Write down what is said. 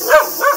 Não, não.